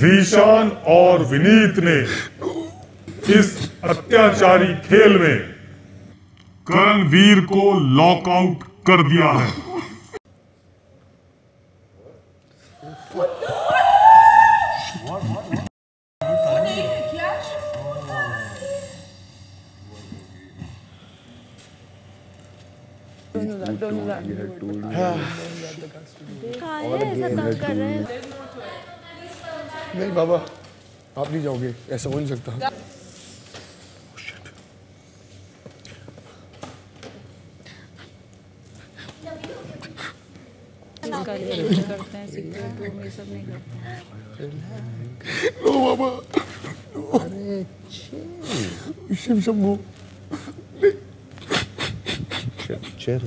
जीशान और विनीत ने इस अत्याचारी खेल में करणवीर को लॉकआउट कर दिया है। काहे ऐसा तंग कर रहे हैं। नहीं बाबा आप नहीं जाओगे ऐसा हो नहीं सकता। करते हैं सिगरेट सब नहीं करते नो बाबा शिव शंभू Chill.